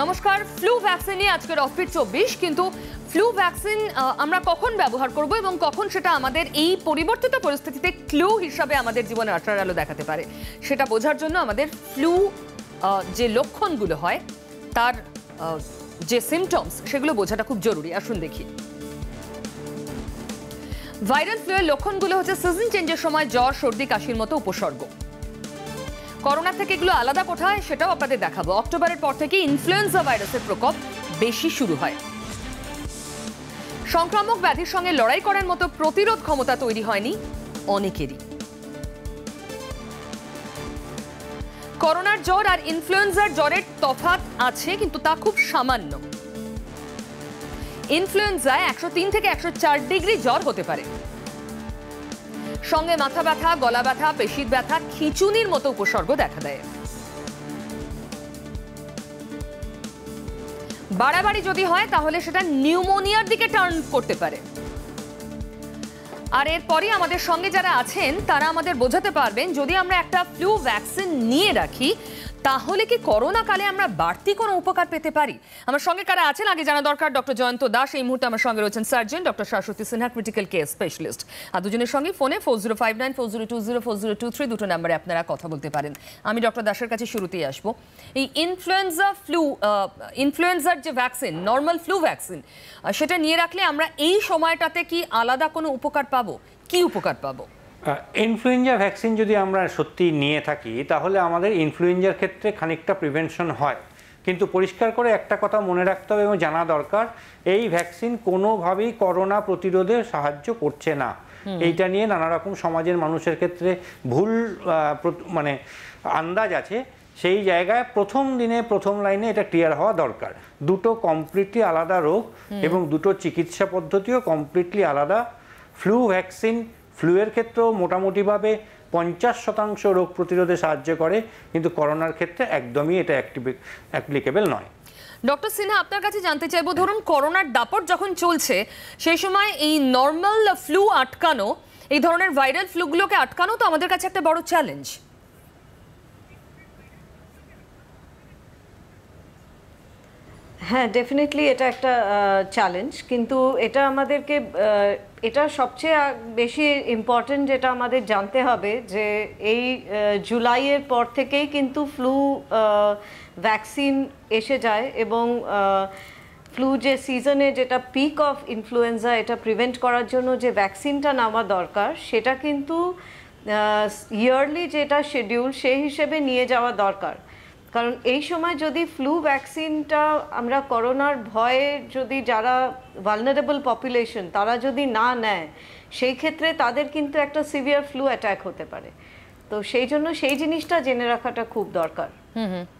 নমস্কার flu vaccine নিয়ে আজকের অফিস চব্বিশ, কিন্তু ফ্লু ভ্যাকসিন আমরা কখন ব্যবহার করব এবং কখন সেটা আমাদের এই পরিবর্তিত পরিস্থিতিতে ক্লু হিসাবে আমাদের জীবনে আশার আলো দেখাতে পারে, সেটা বোঝার জন্য আমাদের ফ্লু যে লক্ষণগুলো হয়, তার যে সিমটমস সেগুলো বোঝাটা খুব জরুরি। আসুন দেখি। ভাইরাল ফ্লুয়ের লক্ষণগুলো হচ্ছে সিজন চেঞ্জের সময় জ্বর, সর্দি, কাশির মতো উপসর্গ। করোনা থেকে এগুলো আলাদা কোথায় সেটাও আপনাদের দেখাবো। অক্টোবরের পর থেকে ইনফ্লুয়েঞ্জা ভাইরাসের প্রকোপ বেশি শুরু হয়। সংক্রামক ব্যাধির সঙ্গে লড়াই করার মতো প্রতিরোধ ক্ষমতা তৈরি হয়নি অনেকেরই। করোনার জ্বর আর ইনফ্লুয়েঞ্জার জ্বরের তফাৎ আছে, কিন্তু তা খুব সামান্য। ইনফ্লুয়েঞ্জায় একশো তিন থেকে একশো চার ডিগ্রি জ্বর হতে পারে। সঙ্গে মাথা ব্যথা, গলা ব্যথা, পেশির ব্যথা, খিচুনির মতো উপসর্গ দেখা দেয়। বাড়াবাড়ি যদি হয়, তাহলে সেটা নিউমোনিয়ার দিকে টার্ন করতে পারে। আর এরপরই আমাদের সঙ্গে যারা আছেন, তারা আমাদের বোঝাতে পারবেন, যদি আমরা একটা ফ্লু ভ্যাকসিন নিয়ে রাখি, তাহলে কি করোনা কালে আমরা বাড়তি কোনো উপকার পেতে পারি? আমার সঙ্গে কারা আছেন, আগে জানা দরকার ডক্টর জয়ন্ত দাস। এই মুহূর্তে আমার সঙ্গে রয়েছেন surgeon doctor Shashwati Sinha critical care specialist আর দুজনের সঙ্গে ফোনে four zero five nine four zero two zero four zero two three দুটো নাম্বারে আপনারা কথা বলতে পারেন। আমি ডক্টর দাসের কাছে শুরুতেই আসব। এই ইনফ্লুয়েঞ্জা ফ্লু ইনফ্লুয়েঞ্জার যে ভ্যাকসিন নর্মাল ফ্লু ভ্যাকসিন সেটা নিয়ে রাখলে আমরা এই সময়টাতে কি আলাদা কোনো উপকার পাবো? কি উপকার পাবো? ইনফ্লুয়েঞ্জা ভ্যাকসিন যদি আমরা সত্যি নিয়ে থাকি তাহলে আমাদের ইনফ্লুয়েঞ্জার ক্ষেত্রে খানিকটা প্রিভেনশন হয়। কিন্তু পরিষ্কার করে একটা কথা মনে রাখতে হবে এবং জানা দরকার এই ভ্যাকসিন কোনোভাবেই করোনা প্রতিরোধে সাহায্য করছে না। এইটা নিয়ে নানা রকম সমাজের মানুষের ক্ষেত্রে ভুল মানে আন্দাজ আছে। সেই জায়গায় প্রথম দিনে প্রথম লাইনে এটা ক্লিয়ার হওয়া দরকার। দুটো কমপ্লিটলি আলাদা রোগ এবং দুটো চিকিৎসা পদ্ধতিও কমপ্লিটলি আলাদা ফ্লু ভ্যাকসিন, ফ্লুয়ের ক্ষেত্রেও মোটামুটিভাবে পঞ্চাশ শতাংশ রোগ প্রতিরোধে সাহায্য করে, কিন্তু করোনার ক্ষেত্রে একদমই এটা অ্যাপ্লিকেবল নয়। ডক্টর সিনহা, আপনার কাছে জানতে চাইব, ধরুন করোনার দাপট যখন চলছে, সেই সময় এই নর্মাল ফ্লু আটকানো, এই ধরনের ভাইরাল ফ্লুগুলোকে আটকানো তো আমাদের কাছে একটা বড় চ্যালেঞ্জ হ্যাঁ ডেফিনেটলি এটা একটা চ্যালেঞ্জ কিন্তু এটা আমাদেরকে এটা সবচেয়ে বেশি ইম্পর্টেন্ট যেটা আমাদের জানতে হবে যে এই জুলাইয়ের পর থেকেই কিন্তু ফ্লু ভ্যাকসিন এসে যায় এবং ফ্লু যে সিজনে যেটা পিক অফ ইনফ্লুয়েঞ্জা এটা প্রিভেন্ট করার জন্য যে ভ্যাকসিনটা নেওয়া দরকার, সেটা কিন্তু ইয়ারলি যেটা শিডিউল সেই হিসেবে নিয়ে যাওয়া দরকার। কারণ এই সময় যদি ফ্লু ভ্যাকসিনটা আমরা করোনার ভয়ে যদি যারা ভালনারেবল পপুলেশন তারা যদি না নেয়, সেই ক্ষেত্রে তাদের কিন্তু একটা সিভিয়ার ফ্লু অ্যাট্যাক হতে পারে। তো সেই জন্য সেই জিনিসটা জেনে রাখাটা খুব দরকার। হুম হুম।